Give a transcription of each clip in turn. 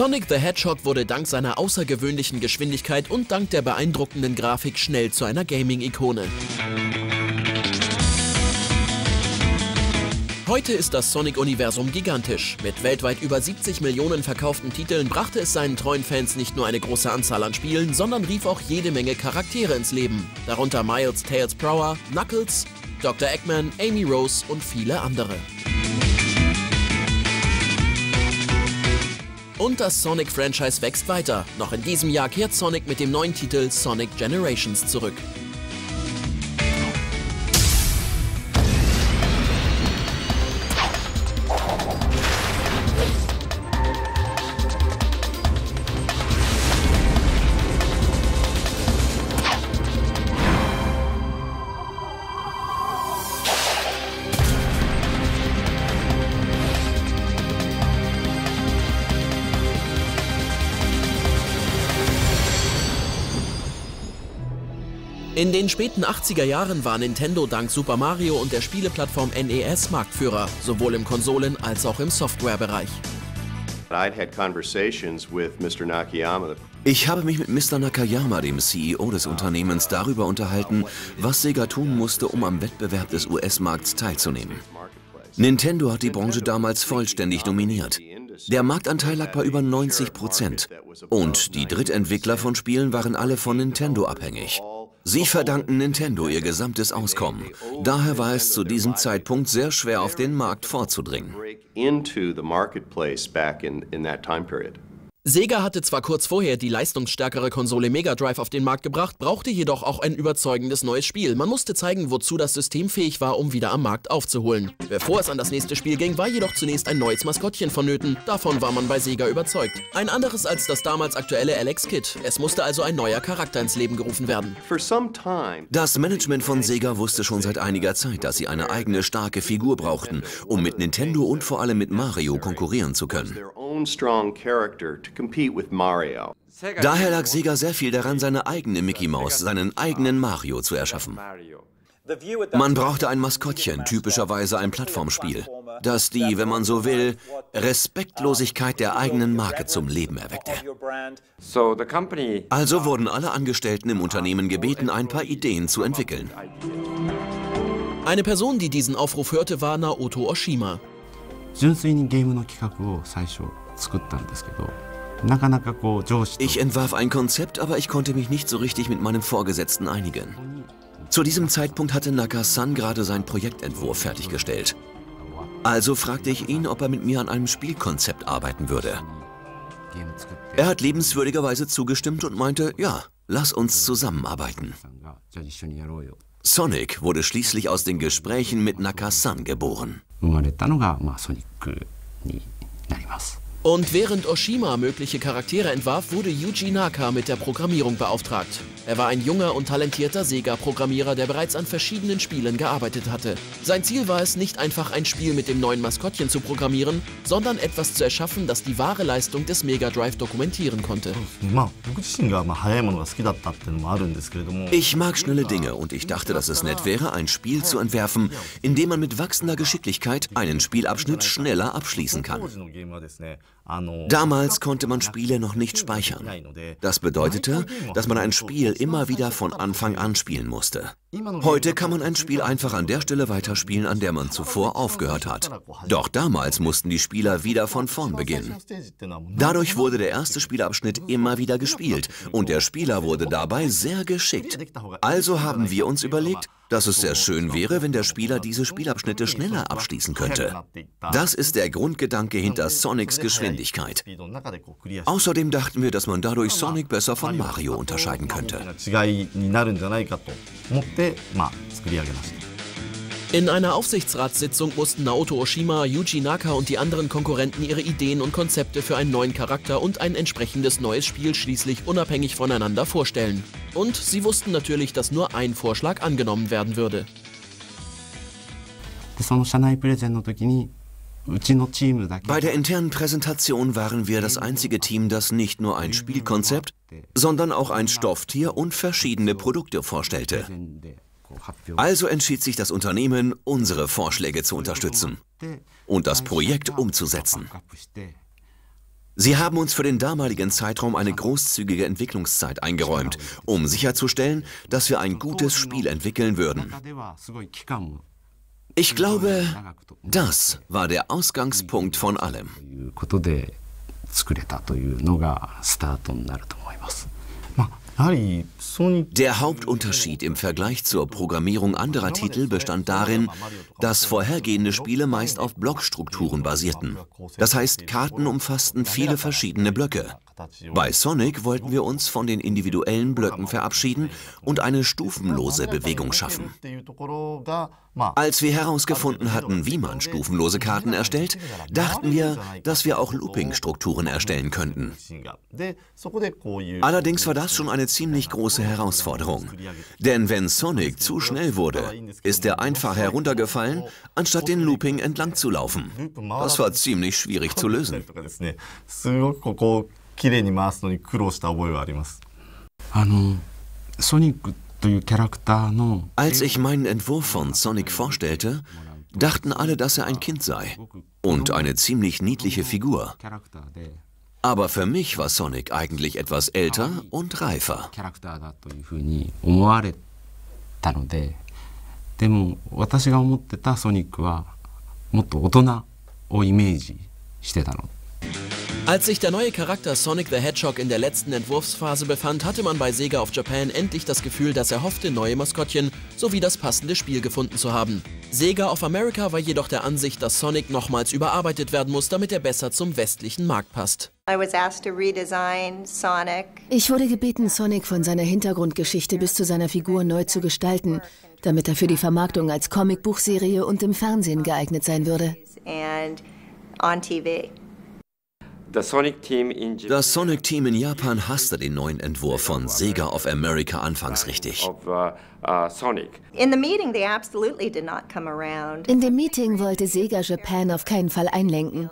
Sonic the Hedgehog wurde dank seiner außergewöhnlichen Geschwindigkeit und dank der beeindruckenden Grafik schnell zu einer Gaming-Ikone. Heute ist das Sonic-Universum gigantisch. Mit weltweit über 70 Millionen verkauften Titeln brachte es seinen treuen Fans nicht nur eine große Anzahl an Spielen, sondern rief auch jede Menge Charaktere ins Leben. Darunter Miles Tails Prower, Knuckles, Dr. Eggman, Amy Rose und viele andere. Und das Sonic-Franchise wächst weiter. Noch in diesem Jahr kehrt Sonic mit dem neuen Titel Sonic Generations zurück. Den späten 80er Jahren war Nintendo dank Super Mario und der Spieleplattform NES Marktführer, sowohl im Konsolen- als auch im Softwarebereich. Ich habe mich mit Mr. Nakayama, dem CEO des Unternehmens, darüber unterhalten, was Sega tun musste, um am Wettbewerb des US-Markts teilzunehmen. Nintendo hat die Branche damals vollständig dominiert. Der Marktanteil lag bei über 90 Prozent. Und die Drittentwickler von Spielen waren alle von Nintendo abhängig. Sie verdanken Nintendo ihr gesamtes Auskommen. Daher war es zu diesem Zeitpunkt sehr schwer, auf den Markt vorzudringen. Sega hatte zwar kurz vorher die leistungsstärkere Konsole Mega Drive auf den Markt gebracht, brauchte jedoch auch ein überzeugendes neues Spiel. Man musste zeigen, wozu das System fähig war, um wieder am Markt aufzuholen. Bevor es an das nächste Spiel ging, war jedoch zunächst ein neues Maskottchen vonnöten. Davon war man bei Sega überzeugt. Ein anderes als das damals aktuelle Alex Kid. Es musste also ein neuer Charakter ins Leben gerufen werden. Das Management von Sega wusste schon seit einiger Zeit, dass sie eine eigene starke Figur brauchten, um mit Nintendo und vor allem mit Mario konkurrieren zu können. Daher lag Sega sehr viel daran, seine eigene Mickey Mouse, seinen eigenen Mario zu erschaffen. Man brauchte ein Maskottchen, typischerweise ein Plattformspiel, das die, wenn man so will, Respektlosigkeit der eigenen Marke zum Leben erweckte. Also wurden alle Angestellten im Unternehmen gebeten, ein paar Ideen zu entwickeln. Eine Person, die diesen Aufruf hörte, war Naoto Oshima. Ich entwarf ein Konzept, aber ich konnte mich nicht so richtig mit meinem Vorgesetzten einigen. Zu diesem Zeitpunkt hatte Naka-san gerade seinen Projektentwurf fertiggestellt. Also fragte ich ihn, ob er mit mir an einem Spielkonzept arbeiten würde. Er hat liebenswürdigerweise zugestimmt und meinte, ja, lass uns zusammenarbeiten. Sonic wurde schließlich aus den Gesprächen mit Naka-san geboren. Und während Oshima mögliche Charaktere entwarf, wurde Yuji Naka mit der Programmierung beauftragt. Er war ein junger und talentierter Sega-Programmierer, der bereits an verschiedenen Spielen gearbeitet hatte. Sein Ziel war es, nicht einfach ein Spiel mit dem neuen Maskottchen zu programmieren, sondern etwas zu erschaffen, das die wahre Leistung des Mega Drive dokumentieren konnte. Ich mag schnelle Dinge und ich dachte, dass es nett wäre, ein Spiel zu entwerfen, in dem man mit wachsender Geschicklichkeit einen Spielabschnitt schneller abschließen kann. Damals konnte man Spiele noch nicht speichern. Das bedeutete, dass man ein Spiel immer wieder von Anfang an spielen musste. Heute kann man ein Spiel einfach an der Stelle weiterspielen, an der man zuvor aufgehört hat. Doch damals mussten die Spieler wieder von vorn beginnen. Dadurch wurde der erste Spielabschnitt immer wieder gespielt und der Spieler wurde dabei sehr geschickt. Also haben wir uns überlegt, dass es sehr schön wäre, wenn der Spieler diese Spielabschnitte schneller abschließen könnte. Das ist der Grundgedanke hinter Sonics Geschwindigkeit. Außerdem dachten wir, dass man dadurch Sonic besser von Mario unterscheiden könnte. In einer Aufsichtsratssitzung mussten Naoto Oshima, Yuji Naka und die anderen Konkurrenten ihre Ideen und Konzepte für einen neuen Charakter und ein entsprechendes neues Spiel schließlich unabhängig voneinander vorstellen. Und sie wussten natürlich, dass nur ein Vorschlag angenommen werden würde. Bei der internen Präsentation waren wir das einzige Team, das nicht nur ein Spielkonzept, sondern auch ein Stofftier und verschiedene Produkte vorstellte. Also entschied sich das Unternehmen, unsere Vorschläge zu unterstützen und das Projekt umzusetzen. Sie haben uns für den damaligen Zeitraum eine großzügige Entwicklungszeit eingeräumt, um sicherzustellen, dass wir ein gutes Spiel entwickeln würden. Ich glaube, das war der Ausgangspunkt von allem. Der Hauptunterschied im Vergleich zur Programmierung anderer Titel bestand darin, dass vorhergehende Spiele meist auf Blockstrukturen basierten. Das heißt, Karten umfassten viele verschiedene Blöcke. Bei Sonic wollten wir uns von den individuellen Blöcken verabschieden und eine stufenlose Bewegung schaffen. Als wir herausgefunden hatten, wie man stufenlose Karten erstellt, dachten wir, dass wir auch Looping-Strukturen erstellen könnten. Allerdings war das schon eine ziemlich große Herausforderung. Denn wenn Sonic zu schnell wurde, ist er einfach heruntergefallen, anstatt den Looping entlang zu laufen. Das war ziemlich schwierig zu lösen. きれいに回すのに苦労した覚えはあります。あのソニックというキャラクターの Als ich meinen Entwurf von Sonic vorstellte, dachten alle, dass er ein Kind sei und eine ziemlich niedliche Figur. Aber für mich war Sonic eigentlich etwas älter und reifer. でも私が思ってたソニックはもっと大人をイメージしてたの。 als sich der neue Charakter Sonic the Hedgehog in der letzten Entwurfsphase befand, hatte man bei Sega of Japan endlich das Gefühl, das erhoffte neue Maskottchen sowie das passende Spiel gefunden zu haben. Sega of America war jedoch der Ansicht, dass Sonic nochmals überarbeitet werden muss, damit er besser zum westlichen Markt passt. Ich wurde gebeten, Sonic von seiner Hintergrundgeschichte bis zu seiner Figur neu zu gestalten, damit er für die Vermarktung als Comicbuchserie und im Fernsehen geeignet sein würde. Das Sonic-Team in Japan hasste den neuen Entwurf von Sega of America anfangs richtig. In dem Meeting wollte Sega Japan auf keinen Fall einlenken.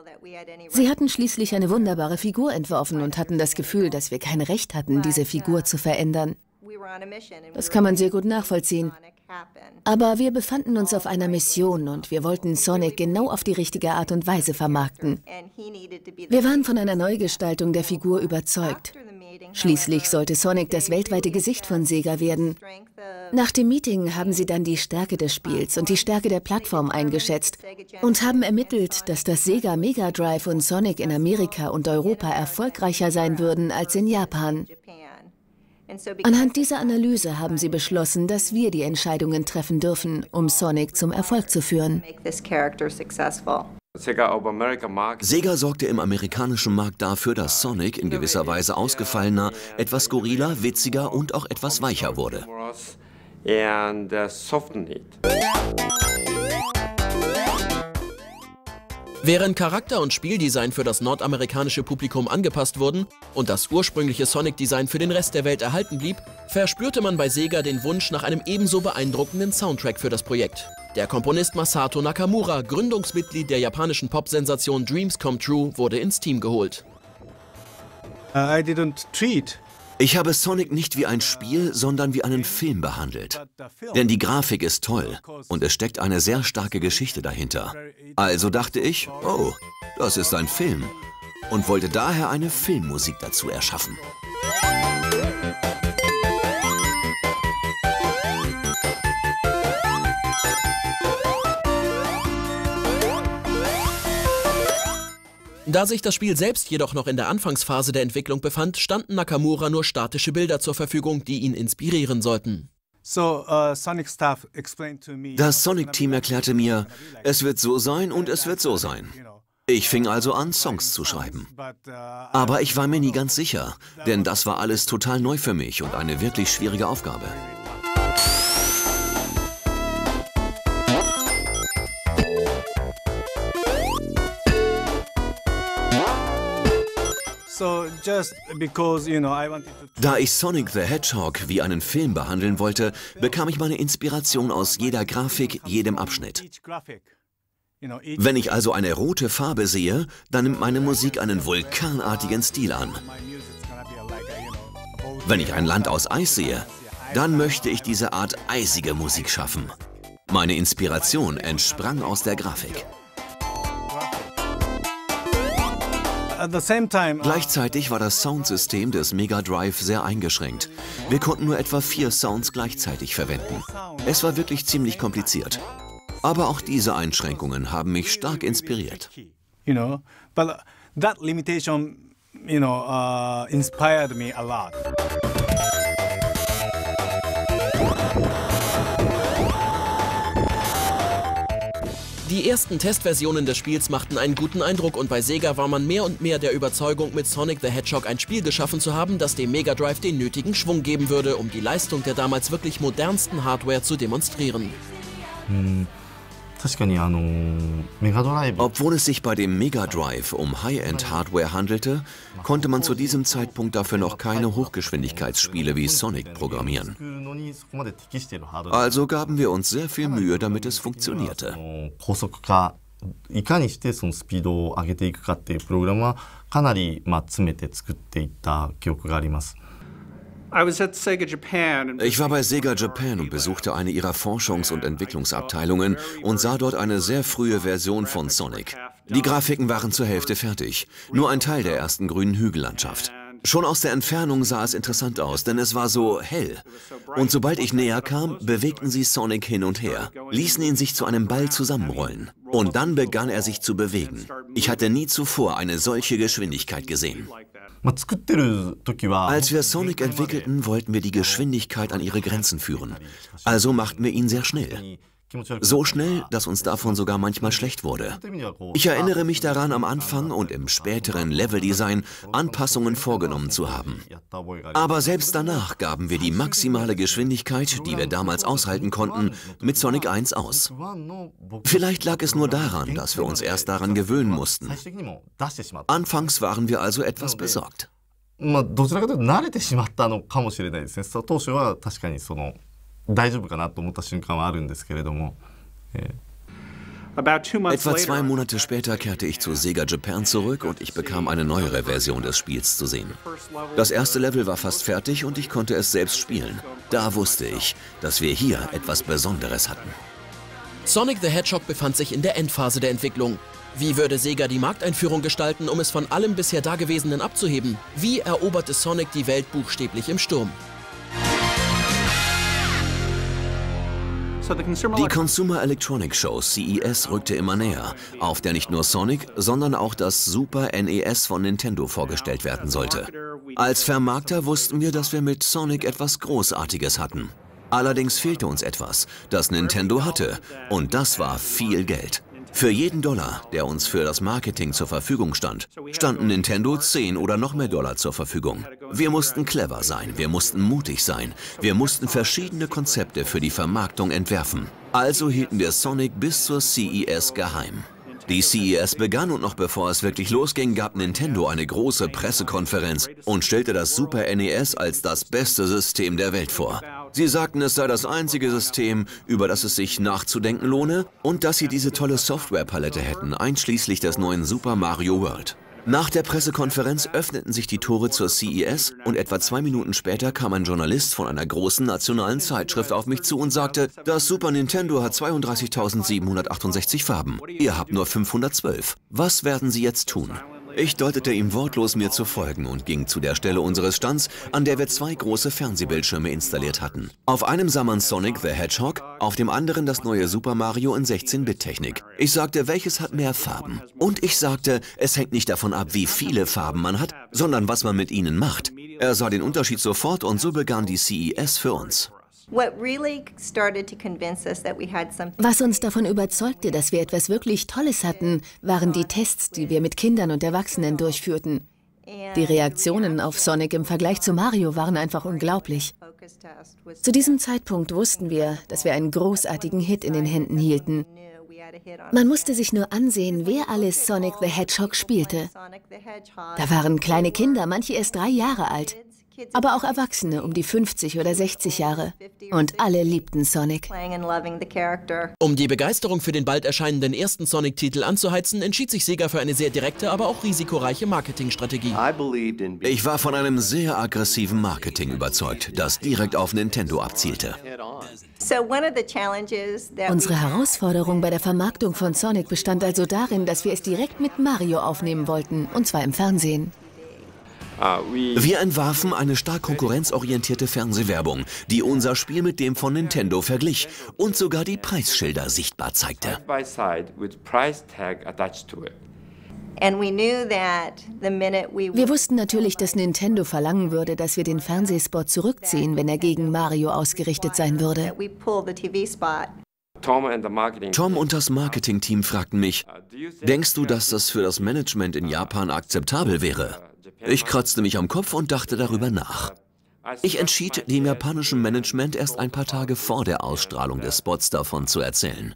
Sie hatten schließlich eine wunderbare Figur entworfen und hatten das Gefühl, dass wir kein Recht hatten, diese Figur zu verändern. Das kann man sehr gut nachvollziehen. Aber wir befanden uns auf einer Mission und wir wollten Sonic genau auf die richtige Art und Weise vermarkten. Wir waren von einer Neugestaltung der Figur überzeugt. Schließlich sollte Sonic das weltweite Gesicht von Sega werden. Nach dem Meeting haben sie dann die Stärke des Spiels und die Stärke der Plattform eingeschätzt und haben ermittelt, dass das Sega Mega Drive und Sonic in Amerika und Europa erfolgreicher sein würden als in Japan. Anhand dieser Analyse haben sie beschlossen, dass wir die Entscheidungen treffen dürfen, um Sonic zum Erfolg zu führen. Sega sorgte im amerikanischen Markt dafür, dass Sonic in gewisser Weise ausgefallener, etwas skurriler, witziger und auch etwas weicher wurde. Während Charakter und Spieldesign für das nordamerikanische Publikum angepasst wurden und das ursprüngliche Sonic-Design für den Rest der Welt erhalten blieb, verspürte man bei Sega den Wunsch nach einem ebenso beeindruckenden Soundtrack für das Projekt. Der Komponist Masato Nakamura, Gründungsmitglied der japanischen Popsensation Dreams Come True, wurde ins Team geholt. Uh, I didn't treat ich habe Sonic nicht wie ein Spiel, sondern wie einen Film behandelt. Denn die Grafik ist toll und es steckt eine sehr starke Geschichte dahinter. Also dachte ich, oh, das ist ein Film und wollte daher eine Filmmusik dazu erschaffen. Da sich das Spiel selbst jedoch noch in der Anfangsphase der Entwicklung befand, standen Nakamura nur statische Bilder zur Verfügung, die ihn inspirieren sollten. Uh, das Sonic-Team erklärte mir, es wird so sein und es wird so sein. Ich fing also an, Songs zu schreiben. Aber ich war mir nie ganz sicher, denn das war alles total neu für mich und eine wirklich schwierige Aufgabe. Da ich Sonic the Hedgehog wie einen Film behandeln wollte, bekam ich meine Inspiration aus jeder Grafik, jedem Abschnitt. Wenn ich also eine rote Farbe sehe, dann nimmt meine Musik einen vulkanartigen Stil an. Wenn ich ein Land aus Eis sehe, dann möchte ich diese Art eisige Musik schaffen. Meine Inspiration entsprang aus der Grafik. Gleichzeitig war das Soundsystem des Mega Drive sehr eingeschränkt. Wir konnten nur etwa vier Sounds gleichzeitig verwenden. Es war wirklich ziemlich kompliziert. Aber auch diese Einschränkungen haben mich stark inspiriert. You know, but that limitation, you know, uh, inspired me a lot. Die ersten Testversionen des Spiels machten einen guten Eindruck und bei Sega war man mehr und mehr der Überzeugung, mit Sonic the Hedgehog ein Spiel geschaffen zu haben, das dem Mega Drive den nötigen Schwung geben würde, um die Leistung der damals wirklich modernsten Hardware zu demonstrieren. Hm. Obwohl es sich bei dem Mega Drive um High-End-Hardware handelte, konnte man zu diesem Zeitpunkt dafür noch keine Hochgeschwindigkeitsspiele wie Sonic programmieren. Also gaben wir uns sehr viel Mühe, damit es funktionierte. いかにしてそのスピードを上げていくかっていうプログラムはかなりまあ詰めて作っていった記憶があります。 Ich war bei Sega Japan und besuchte eine ihrer Forschungs- und Entwicklungsabteilungen und sah dort eine sehr frühe Version von Sonic. Die Grafiken waren zur Hälfte fertig, nur ein Teil der ersten grünen Hügellandschaft. Schon aus der Entfernung sah es interessant aus, denn es war so hell. Und sobald ich näher kam, bewegten sie Sonic hin und her, ließen ihn sich zu einem Ball zusammenrollen. Und dann begann er sich zu bewegen. Ich hatte nie zuvor eine solche Geschwindigkeit gesehen. Als wir Sonic entwickelten, wollten wir die Geschwindigkeit an ihre Grenzen führen. Also machten wir ihn sehr schnell. So schnell, dass uns davon sogar manchmal schlecht wurde. Ich erinnere mich daran, am Anfang und im späteren Leveldesign Anpassungen vorgenommen zu haben. Aber selbst danach gaben wir die maximale Geschwindigkeit, die wir damals aushalten konnten, mit Sonic 1 aus. Vielleicht lag es nur daran, dass wir uns erst daran gewöhnen mussten. Anfangs waren wir also etwas besorgt. まあ、どちらかというと慣れてしまったのかもしれないですね。当初は確かにその 大丈夫かなと思った瞬間はあるんですけれども。えー Etwa zwei Monate später kehrte ich zu Sega Japan zurück und ich bekam eine neuere Version des Spiels zu sehen. Das erste Level war fast fertig und ich konnte es selbst spielen. Da wusste ich, dass wir hier etwas Besonderes hatten. Sonic the Hedgehog befand sich in der Endphase der Entwicklung. Wie würde Sega die Markteinführung gestalten, um es von allem bisher Dagewesenen abzuheben? Wie eroberte Sonic die Welt buchstäblich im Sturm? Die Consumer Electronics Show CES rückte immer näher, auf der nicht nur Sonic, sondern auch das Super NES von Nintendo vorgestellt werden sollte. Als Vermarkter wussten wir, dass wir mit Sonic etwas Großartiges hatten. Allerdings fehlte uns etwas, das Nintendo hatte, und das war viel Geld. Für jeden Dollar, der uns für das Marketing zur Verfügung stand, standen Nintendo 10 oder noch mehr Dollar zur Verfügung. Wir mussten clever sein, wir mussten mutig sein, wir mussten verschiedene Konzepte für die Vermarktung entwerfen. Also hielten wir Sonic bis zur CES geheim. Die CES begann und noch bevor es wirklich losging, gab Nintendo eine große Pressekonferenz und stellte das Super NES als das beste System der Welt vor. Sie sagten, es sei das einzige System, über das es sich nachzudenken lohne und dass sie diese tolle Softwarepalette hätten, einschließlich des neuen Super Mario World. Nach der Pressekonferenz öffneten sich die Tore zur CES und etwa zwei Minuten später kam ein Journalist von einer großen nationalen Zeitschrift auf mich zu und sagte, das Super Nintendo hat 32.768 Farben. Ihr habt nur 512. Was werden Sie jetzt tun? Ich deutete ihm wortlos, mir zu folgen und ging zu der Stelle unseres Stands, an der wir zwei große Fernsehbildschirme installiert hatten. Auf einem sah man Sonic the Hedgehog, auf dem anderen das neue Super Mario in 16-Bit-Technik. Ich sagte, welches hat mehr Farben? Und ich sagte, es hängt nicht davon ab, wie viele Farben man hat, sondern was man mit ihnen macht. Er sah den Unterschied sofort und so begann die CES für uns. Was uns davon überzeugte, dass wir etwas wirklich Tolles hatten, waren die Tests, die wir mit Kindern und Erwachsenen durchführten. Die Reaktionen auf Sonic im Vergleich zu Mario waren einfach unglaublich. Zu diesem Zeitpunkt wussten wir, dass wir einen großartigen Hit in den Händen hielten. Man musste sich nur ansehen, wer alles Sonic the Hedgehog spielte. Da waren kleine Kinder, manche erst drei Jahre alt. Aber auch Erwachsene um die 50 oder 60 Jahre. Und alle liebten Sonic. Um die Begeisterung für den bald erscheinenden ersten Sonic-Titel anzuheizen, entschied sich Sega für eine sehr direkte, aber auch risikoreiche Marketingstrategie. Ich war von einem sehr aggressiven Marketing überzeugt, das direkt auf Nintendo abzielte. Unsere Herausforderung bei der Vermarktung von Sonic bestand also darin, dass wir es direkt mit Mario aufnehmen wollten, und zwar im Fernsehen. Wir entwarfen eine stark konkurrenzorientierte Fernsehwerbung, die unser Spiel mit dem von Nintendo verglich und sogar die Preisschilder sichtbar zeigte. Wir wussten natürlich, dass Nintendo verlangen würde, dass wir den Fernsehspot zurückziehen, wenn er gegen Mario ausgerichtet sein würde. Tom und das Marketingteam fragten mich, denkst du, dass das für das Management in Japan akzeptabel wäre? Ich kratzte mich am Kopf und dachte darüber nach. Ich entschied, dem japanischen Management erst ein paar Tage vor der Ausstrahlung des Spots davon zu erzählen.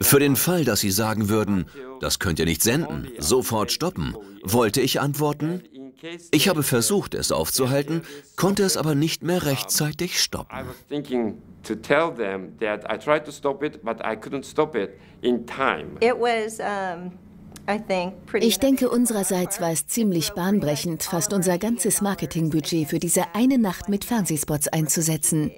Für den Fall, dass sie sagen würden, das könnt ihr nicht senden, sofort stoppen, wollte ich antworten, ich habe versucht, es aufzuhalten, konnte es aber nicht mehr rechtzeitig stoppen. It was um ich denke, unsererseits war es ziemlich bahnbrechend, fast unser ganzes Marketingbudget für diese eine Nacht mit Fernsehspots einzusetzen.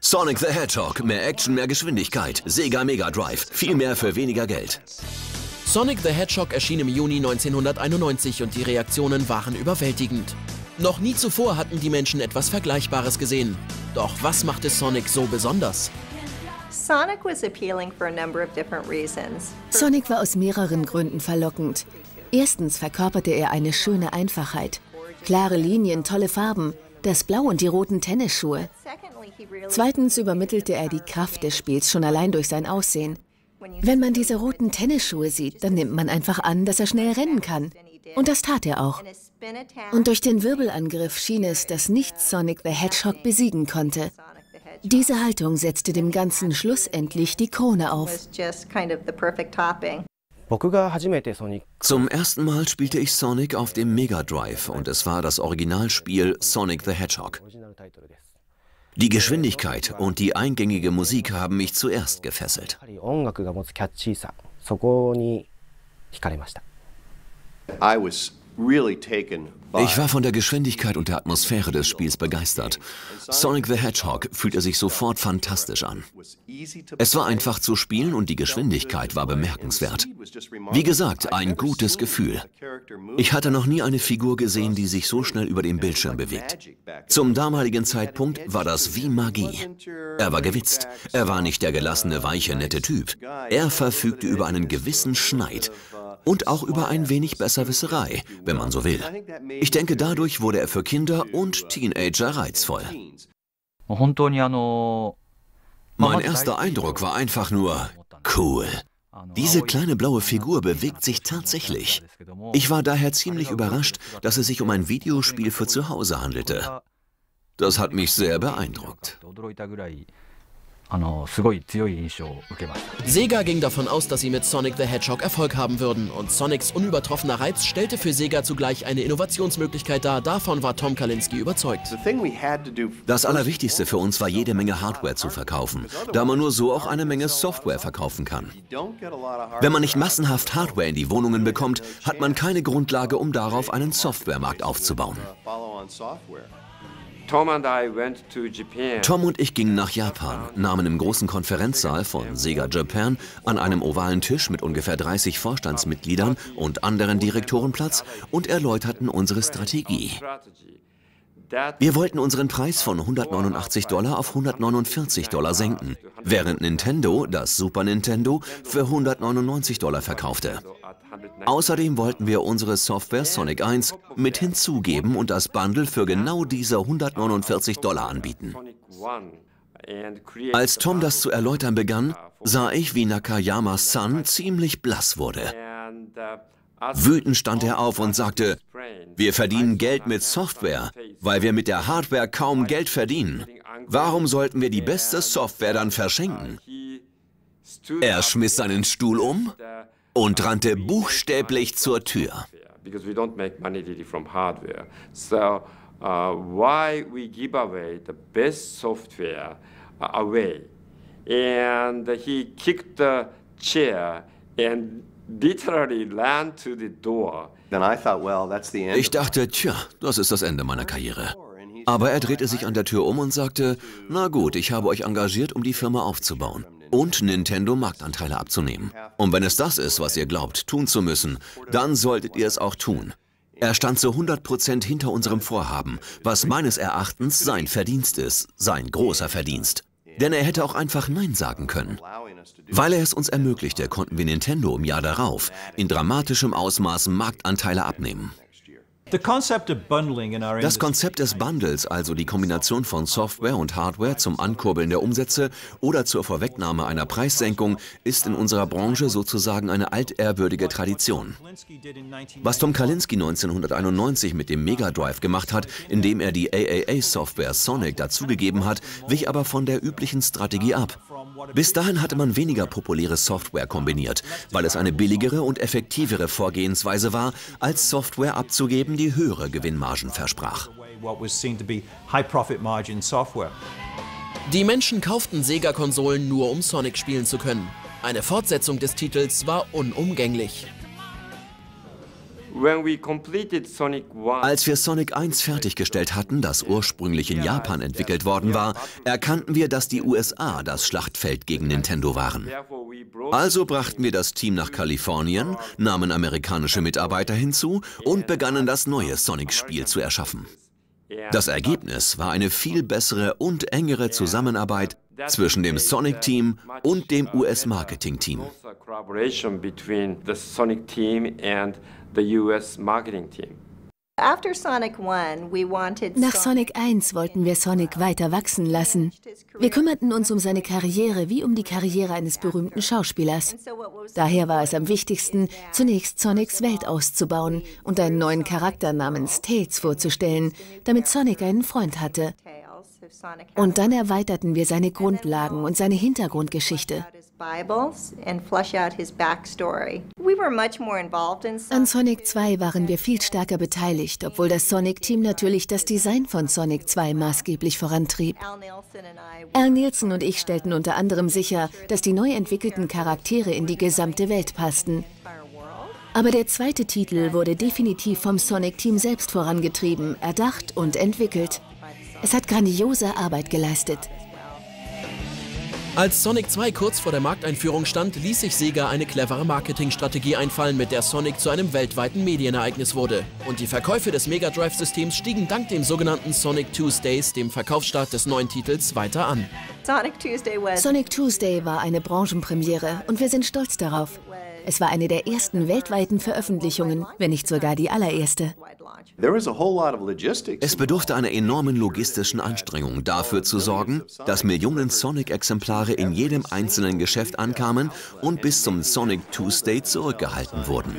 Sonic the Hedgehog, mehr Action, mehr Geschwindigkeit. Sega Mega Drive, viel mehr für weniger Geld. Sonic the Hedgehog erschien im Juni 1991 und die Reaktionen waren überwältigend. Noch nie zuvor hatten die Menschen etwas Vergleichbares gesehen. Doch was machte Sonic so besonders? Sonic war aus mehreren Gründen verlockend. Erstens verkörperte er eine schöne Einfachheit. Klare Linien, tolle Farben, das Blau und die roten Tennisschuhe. Zweitens übermittelte er die Kraft des Spiels schon allein durch sein Aussehen. Wenn man diese roten Tennisschuhe sieht, dann nimmt man einfach an, dass er schnell rennen kann. Und das tat er auch. Und durch den Wirbelangriff schien es, dass nichts Sonic the Hedgehog besiegen konnte. Diese Haltung setzte dem Ganzen schlussendlich die Krone auf. Zum ersten Mal spielte ich Sonic auf dem Mega Drive und es war das Originalspiel Sonic the Hedgehog. Die Geschwindigkeit und die eingängige Musik haben mich zuerst gefesselt. I was ich war von der Geschwindigkeit und der Atmosphäre des Spiels begeistert. Sonic the Hedgehog fühlte sich sofort fantastisch an. Es war einfach zu spielen und die Geschwindigkeit war bemerkenswert. Wie gesagt, ein gutes Gefühl. Ich hatte noch nie eine Figur gesehen, die sich so schnell über den Bildschirm bewegt. Zum damaligen Zeitpunkt war das wie Magie. Er war gewitzt. Er war nicht der gelassene, weiche, nette Typ. Er verfügte über einen gewissen Schneid und auch über ein wenig Besserwisserei, wenn man so will. Ich denke, dadurch wurde er für Kinder und Teenager reizvoll. Mein erster Eindruck war einfach nur cool. Diese kleine blaue Figur bewegt sich tatsächlich. Ich war daher ziemlich überrascht, dass es sich um ein Videospiel für zu Hause handelte. Das hat mich sehr beeindruckt. Sega ging davon aus, dass sie mit Sonic the Hedgehog Erfolg haben würden und Sonics unübertroffener Reiz stellte für Sega zugleich eine Innovationsmöglichkeit dar. Davon war Tom Kalinske überzeugt. Das Allerwichtigste für uns war jede Menge Hardware zu verkaufen, da man nur so auch eine Menge Software verkaufen kann. Wenn man nicht massenhaft Hardware in die Wohnungen bekommt, hat man keine Grundlage, um darauf einen Softwaremarkt aufzubauen. Tom und ich gingen nach Japan, nahmen im großen Konferenzsaal von Sega Japan an einem ovalen Tisch mit ungefähr 30 Vorstandsmitgliedern und anderen Direktoren Platz und erläuterten unsere Strategie. Wir wollten unseren Preis von 189 Dollar auf 149 Dollar senken, während Nintendo das Super Nintendo für 199 Dollar verkaufte. Außerdem wollten wir unsere Software Sonic 1 mit hinzugeben und das Bundle für genau diese 149 Dollar anbieten. Als Tom das zu erläutern begann, sah ich, wie Nakayama-san ziemlich blass wurde. Wütend stand er auf und sagte, wir verdienen Geld mit Software, weil wir mit der Hardware kaum Geld verdienen. Warum sollten wir die beste Software dann verschenken? Er schmiss seinen Stuhl um und rannte buchstäblich zur Tür. because we don't make money really from hardware. So uh, why we give away the best software uh, away? And he kicked the chair and literally ran to the door. Ich dachte, tja, das ist das Ende meiner Karriere. Aber er drehte sich an der Tür um und sagte, na gut, ich habe euch engagiert, um die Firma aufzubauen und Nintendo Marktanteile abzunehmen. Und wenn es das ist, was ihr glaubt, tun zu müssen, dann solltet ihr es auch tun. Er stand zu 100% hinter unserem Vorhaben, was meines Erachtens sein Verdienst ist, sein großer Verdienst. Denn er hätte auch einfach Nein sagen können. Weil er es uns ermöglichte, konnten wir Nintendo im Jahr darauf in dramatischem Ausmaß Marktanteile abnehmen. Das Konzept des Bundles, also die Kombination von Software und Hardware zum Ankurbeln der Umsätze oder zur Vorwegnahme einer Preissenkung, ist in unserer Branche sozusagen eine altehrwürdige Tradition. Was Tom Kalinske 1991 mit dem Mega Drive gemacht hat, indem er die AAA-Software Sonic dazugegeben hat, wich aber von der üblichen Strategie ab. Bis dahin hatte man weniger populäre Software kombiniert, weil es eine billigere und effektivere Vorgehensweise war, als Software abzugeben, die höhere Gewinnmargen versprach. Die Menschen kauften Sega-Konsolen nur, um Sonic spielen zu können. Eine Fortsetzung des Titels war unumgänglich. Als wir Sonic 1 fertiggestellt hatten, das ursprünglich in Japan entwickelt worden war, erkannten wir, dass die USA das Schlachtfeld gegen Nintendo waren. Also brachten wir das Team nach Kalifornien, nahmen amerikanische Mitarbeiter hinzu und begannen das neue Sonic-Spiel zu erschaffen. Das Ergebnis war eine viel bessere und engere Zusammenarbeit zwischen dem Sonic-Team und dem US-Marketing-Team the US marketing team. Nach Sonic 1 wollten wir Sonic weiter wachsen lassen. Wir kümmerten uns um seine Karriere wie um die Karriere eines berühmten Schauspielers. Daher war es am wichtigsten, zunächst Sonics Welt auszubauen und einen neuen Charakter namens Tails vorzustellen, damit Sonic einen Freund hatte. Und dann erweiterten wir seine Grundlagen und seine Hintergrundgeschichte. An Sonic 2 waren wir viel stärker beteiligt, obwohl das Sonic-Team natürlich das Design von Sonic 2 maßgeblich vorantrieb. Al Nielsen und ich stellten unter anderem sicher, dass die neu entwickelten Charaktere in die gesamte Welt passten. Aber der zweite Titel wurde definitiv vom Sonic-Team selbst vorangetrieben, erdacht und entwickelt. Es hat grandiose Arbeit geleistet. Als Sonic 2 kurz vor der Markteinführung stand, ließ sich Sega eine clevere Marketingstrategie einfallen, mit der Sonic zu einem weltweiten Medienereignis wurde. Und die Verkäufe des Mega Drive-Systems stiegen dank dem sogenannten Sonic Tuesdays, dem Verkaufsstart des neuen Titels, weiter an. Sonic Tuesday war eine Branchenpremiere und wir sind stolz darauf. Es war eine der ersten weltweiten Veröffentlichungen, wenn nicht sogar die allererste. Es bedurfte einer enormen logistischen Anstrengung, dafür zu sorgen, dass Millionen Sonic-Exemplare in jedem einzelnen Geschäft ankamen und bis zum Sonic Tuesday zurückgehalten wurden.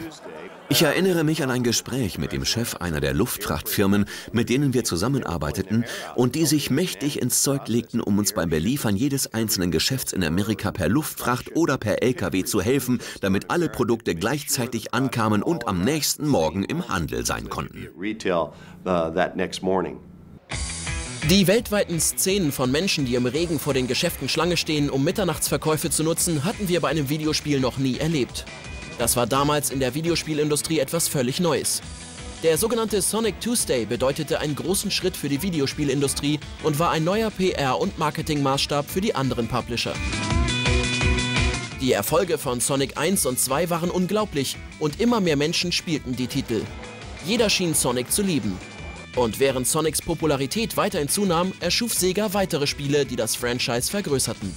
Ich erinnere mich an ein Gespräch mit dem Chef einer der Luftfrachtfirmen, mit denen wir zusammenarbeiteten und die sich mächtig ins Zeug legten, um uns beim Beliefern jedes einzelnen Geschäfts in Amerika per Luftfracht oder per Lkw zu helfen, damit alle Produkte gleichzeitig ankamen und am nächsten Morgen im Handel sein konnten. Die weltweiten Szenen von Menschen, die im Regen vor den Geschäften Schlange stehen, um Mitternachtsverkäufe zu nutzen, hatten wir bei einem Videospiel noch nie erlebt. Das war damals in der Videospielindustrie etwas völlig Neues. Der sogenannte Sonic Tuesday bedeutete einen großen Schritt für die Videospielindustrie und war ein neuer PR- und Marketingmaßstab für die anderen Publisher. Die Erfolge von Sonic 1 und 2 waren unglaublich und immer mehr Menschen spielten die Titel. Jeder schien Sonic zu lieben. Und während Sonics Popularität weiterhin zunahm, erschuf Sega weitere Spiele, die das Franchise vergrößerten.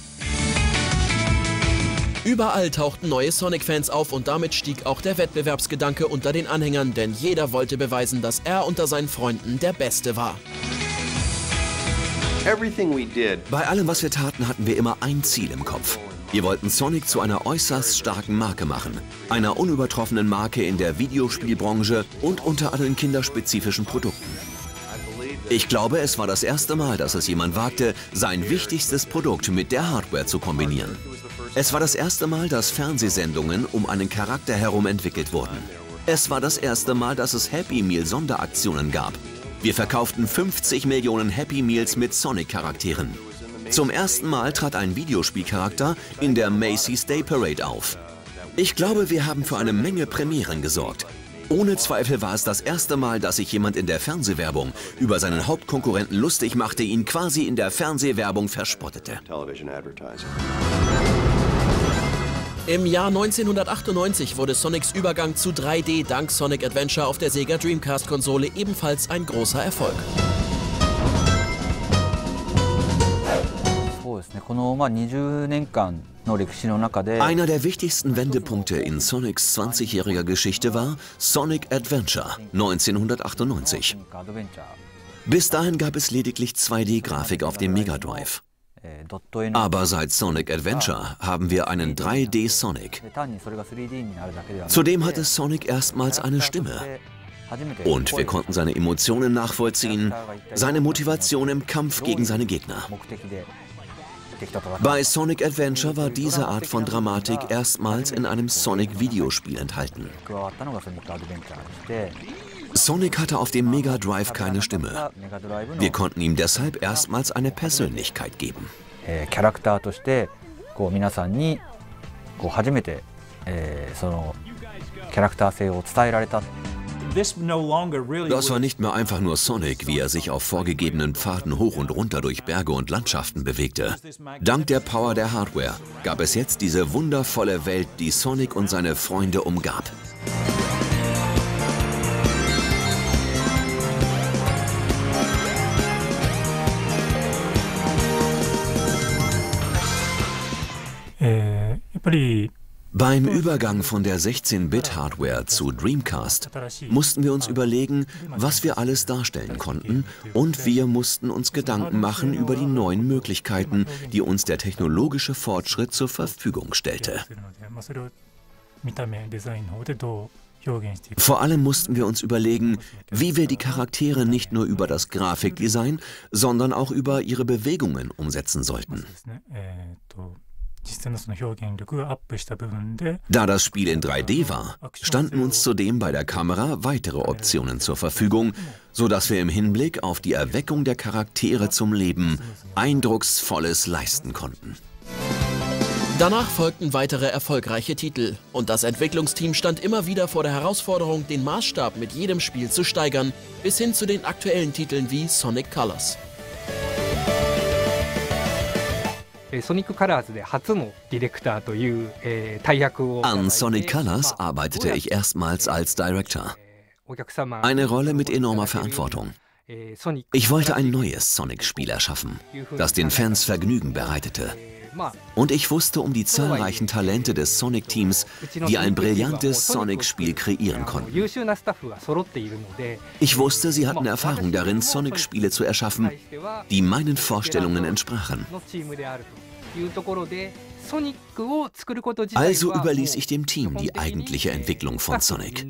Überall tauchten neue Sonic-Fans auf und damit stieg auch der Wettbewerbsgedanke unter den Anhängern, denn jeder wollte beweisen, dass er unter seinen Freunden der Beste war. Bei allem, was wir taten, hatten wir immer ein Ziel im Kopf. Wir wollten Sonic zu einer äußerst starken Marke machen. Einer unübertroffenen Marke in der Videospielbranche und unter allen kinderspezifischen Produkten. Ich glaube, es war das erste Mal, dass es jemand wagte, sein wichtigstes Produkt mit der Hardware zu kombinieren. Es war das erste Mal, dass Fernsehsendungen um einen Charakter herum entwickelt wurden. Es war das erste Mal, dass es Happy Meal Sonderaktionen gab. Wir verkauften 50 Millionen Happy Meals mit Sonic-Charakteren. Zum ersten Mal trat ein Videospielcharakter in der Macy's Day Parade auf. Ich glaube, wir haben für eine Menge Premieren gesorgt. Ohne Zweifel war es das erste Mal, dass sich jemand in der Fernsehwerbung über seinen Hauptkonkurrenten lustig machte, ihn quasi in der Fernsehwerbung verspottete. Im Jahr 1998 wurde Sonics Übergang zu 3D dank Sonic Adventure auf der Sega Dreamcast-Konsole ebenfalls ein großer Erfolg. Einer der wichtigsten Wendepunkte in Sonics 20-jähriger Geschichte war Sonic Adventure 1998. Bis dahin gab es lediglich 2D-Grafik auf dem Mega Drive. Aber seit Sonic Adventure haben wir einen 3D Sonic. Zudem hatte Sonic erstmals eine Stimme. Und wir konnten seine Emotionen nachvollziehen, seine Motivation im Kampf gegen seine Gegner. Bei Sonic Adventure war diese Art von Dramatik erstmals in einem Sonic-Videospiel enthalten. Sonic hatte auf dem Mega Drive keine Stimme. Wir konnten ihm deshalb erstmals eine Persönlichkeit geben. Das war nicht mehr einfach nur Sonic, wie er sich auf vorgegebenen Pfaden hoch und runter durch Berge und Landschaften bewegte. Dank der Power der Hardware gab es jetzt diese wundervolle Welt, die Sonic und seine Freunde umgab. Beim Übergang von der 16-Bit-Hardware zu Dreamcast mussten wir uns überlegen, was wir alles darstellen konnten und wir mussten uns Gedanken machen über die neuen Möglichkeiten, die uns der technologische Fortschritt zur Verfügung stellte. Vor allem mussten wir uns überlegen, wie wir die Charaktere nicht nur über das Grafikdesign, sondern auch über ihre Bewegungen umsetzen sollten. Da das Spiel in 3D war, standen uns zudem bei der Kamera weitere Optionen zur Verfügung, sodass wir im Hinblick auf die Erweckung der Charaktere zum Leben Eindrucksvolles leisten konnten. Danach folgten weitere erfolgreiche Titel und das Entwicklungsteam stand immer wieder vor der Herausforderung, den Maßstab mit jedem Spiel zu steigern, bis hin zu den aktuellen Titeln wie Sonic Colors. An Sonic Colors arbeitete ich erstmals als Director. Eine Rolle mit enormer Verantwortung. Ich wollte ein neues Sonic-Spiel erschaffen, das den Fans Vergnügen bereitete. Und ich wusste um die zahlreichen Talente des Sonic-Teams, die ein brillantes Sonic-Spiel kreieren konnten. Ich wusste, sie hatten Erfahrung darin, Sonic-Spiele zu erschaffen, die meinen Vorstellungen entsprachen. Also überließ ich dem Team die eigentliche Entwicklung von Sonic.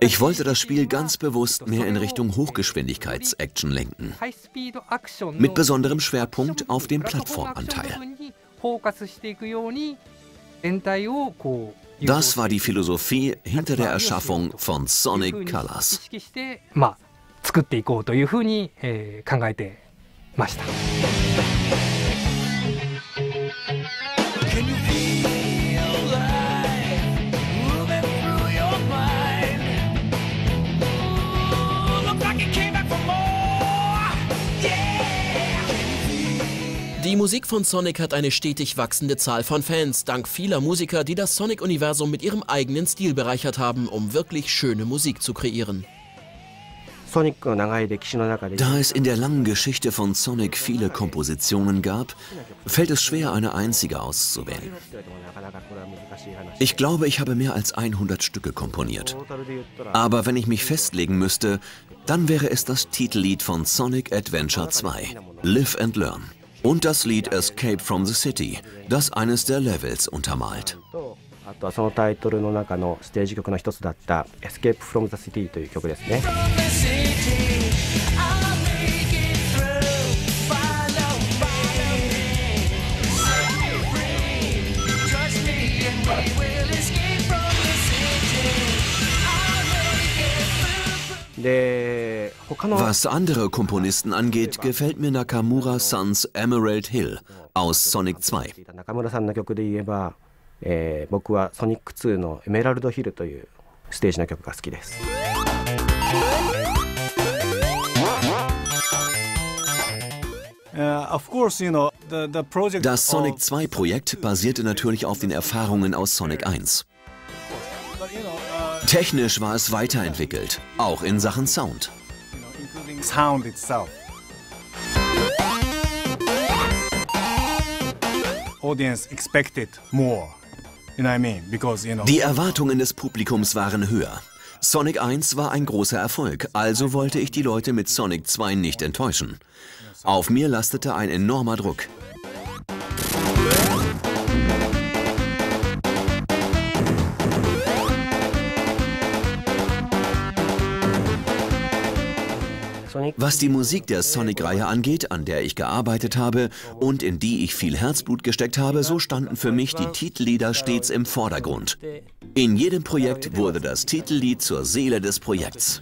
Ich wollte das Spiel ganz bewusst mehr in Richtung Hochgeschwindigkeits-Action lenken, mit besonderem Schwerpunkt auf dem Plattformanteil. Das war die Philosophie hinter der Erschaffung von Sonic Colors. 作っていこうというふうに、えー、考えて ました。Die Musik von Sonic hat eine stetig wachsende Zahl von Fans, dank vieler Musiker, die das Sonic-Universum mit ihrem eigenen Stil bereichert haben, um wirklich schöne Musik zu kreieren. Da es in der langen Geschichte von Sonic viele Kompositionen gab, fällt es schwer, eine einzige auszuwählen. Ich glaube, ich habe mehr als 100 Stücke komponiert. Aber wenn ich mich festlegen müsste, dann wäre es das Titellied von Sonic Adventure 2, Live and Learn. Und das Lied Escape from the City, das eines der Levels untermalt. あとはそのタイトルの中のステージ曲の一つだった「Escape from the City」という曲ですね。Was andere Komponisten angeht, gefällt mir Nakamura Sons Emerald Hill aus Sonic 2. えー、僕はソニック2のエメラルドヒルというステージの曲が好きです。Das Sonic 2 Projekt basierte natürlich auf den Erfahrungen aus Sonic 1. Technisch war es weiterentwickelt, auch in Sachen Sound. Sound itself. Audience expected more. Die Erwartungen des Publikums waren höher. Sonic 1 war ein großer Erfolg, also wollte ich die Leute mit Sonic 2 nicht enttäuschen. Auf mir lastete ein enormer Druck. Was die Musik der Sonic-Reihe angeht, an der ich gearbeitet habe und in die ich viel Herzblut gesteckt habe, so standen für mich die Titellieder stets im Vordergrund. In jedem Projekt wurde das Titellied zur Seele des Projekts.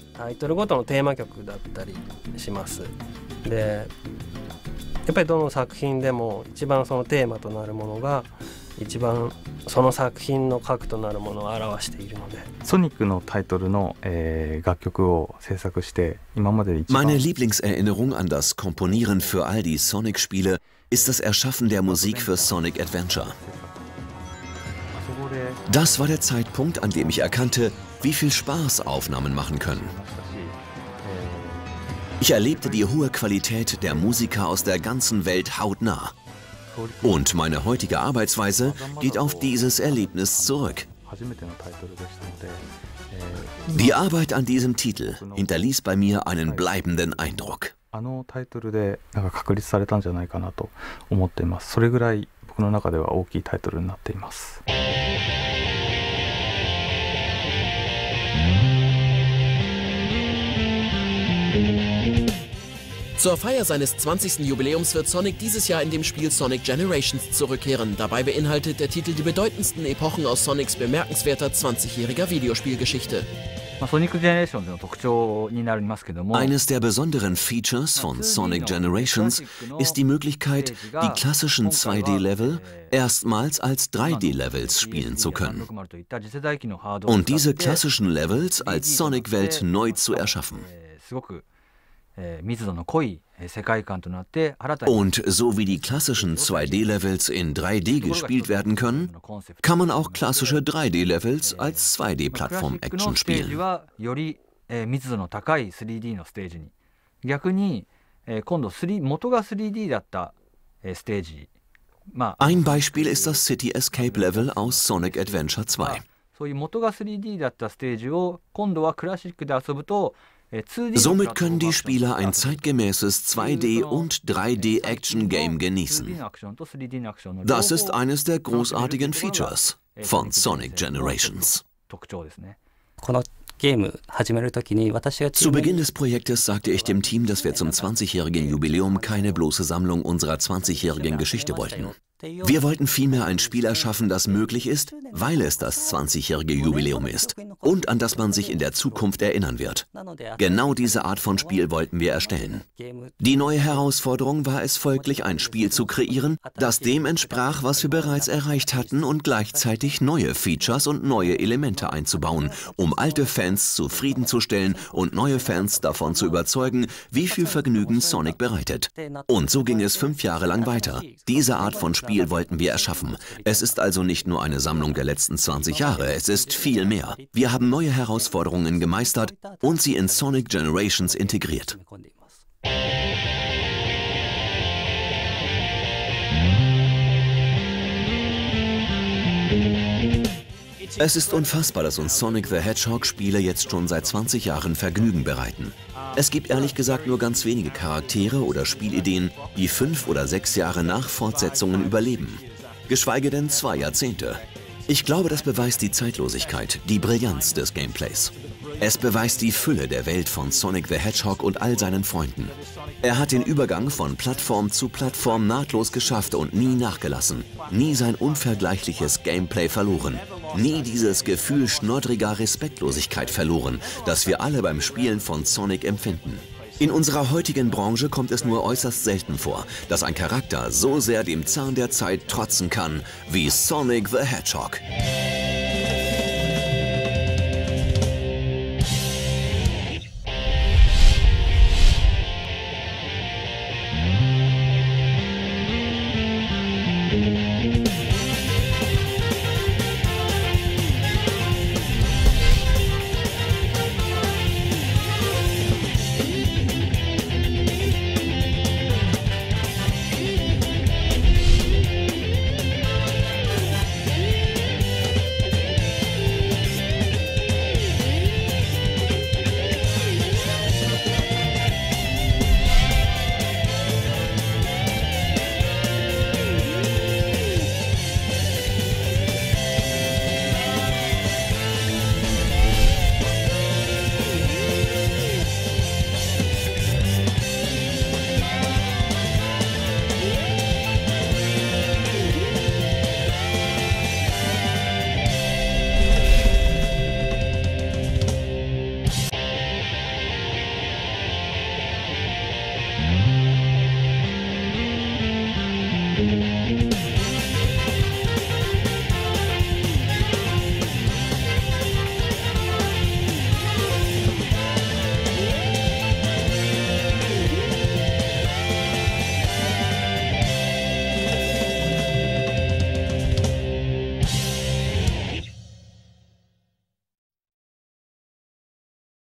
やっぱりどの作品でも一番そのテーマとなるものが一番その作品の核となるものを表しているのでソニックのタイトルの、えー、楽曲を制作して今までで一番 Meine Lieblingserinnerung an das Komponieren für all die Sonic-Spiele ist das Erschaffen der Musik für Sonic Adventure. Das war der Zeitpunkt, an dem ich erkannte, wie viel Spaß Aufnahmen machen können. Ich erlebte die hohe Qualität der Musiker aus der ganzen Welt hautnah. Und meine heutige Arbeitsweise geht auf dieses Erlebnis zurück. Die Arbeit an diesem Titel hinterließ bei mir einen bleibenden Eindruck. あ Zur Feier seines 20. Jubiläums wird Sonic dieses Jahr in dem Spiel Sonic Generations zurückkehren. Dabei beinhaltet der Titel die bedeutendsten Epochen aus Sonics bemerkenswerter 20-jähriger Videospielgeschichte. Eines der besonderen Features von Sonic Generations ist die Möglichkeit, die klassischen 2D-Level erstmals als 3D-Levels spielen zu können. Und diese klassischen Levels als Sonic-Welt neu zu erschaffen. Und so wie die klassischen 2D-Levels in 3D gespielt werden können, kann man auch klassische 3D-Levels als 2D-Plattform-Action spielen. Ein Beispiel ist das City Escape Level aus Sonic Adventure 2. そういう元が 3D だったステージを今度はクラシックで遊ぶと Somit können die Spieler ein zeitgemäßes 2D- und 3D-Action-Game genießen. Das ist eines der großartigen Features von Sonic Generations. Zu Beginn des Projektes sagte ich dem Team, dass wir zum 20-jährigen Jubiläum keine bloße Sammlung unserer 20-jährigen Geschichte wollten. Wir wollten vielmehr ein Spiel erschaffen, das möglich ist, weil es das 20-jährige Jubiläum ist und an das man sich in der Zukunft erinnern wird. Genau diese Art von Spiel wollten wir erstellen. Die neue Herausforderung war es folglich, ein Spiel zu kreieren, das dem entsprach, was wir bereits erreicht hatten und gleichzeitig neue Features und neue Elemente einzubauen, um alte Fans zufriedenzustellen und neue Fans davon zu überzeugen, wie viel Vergnügen Sonic bereitet. Und so ging es fünf Jahre lang weiter. Diese Art von Spiel Spiel wollten wir erschaffen. Es ist also nicht nur eine Sammlung der letzten 20 Jahre, es ist viel mehr. Wir haben neue Herausforderungen gemeistert und sie in Sonic Generations integriert. Es ist unfassbar, dass uns Sonic the Hedgehog Spiele jetzt schon seit 20 Jahren Vergnügen bereiten. Es gibt ehrlich gesagt nur ganz wenige Charaktere oder Spielideen, die fünf oder sechs Jahre nach Fortsetzungen überleben. Geschweige denn zwei Jahrzehnte. Ich glaube, das beweist die Zeitlosigkeit, die Brillanz des Gameplays. Es beweist die Fülle der Welt von Sonic the Hedgehog und all seinen Freunden. Er hat den Übergang von Plattform zu Plattform nahtlos geschafft und nie nachgelassen. Nie sein unvergleichliches Gameplay verloren nie dieses Gefühl schnoddriger Respektlosigkeit verloren, das wir alle beim Spielen von Sonic empfinden. In unserer heutigen Branche kommt es nur äußerst selten vor, dass ein Charakter so sehr dem Zahn der Zeit trotzen kann wie Sonic the Hedgehog.